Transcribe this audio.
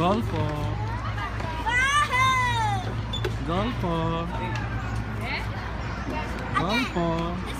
Golfo. Golfo. Golfo.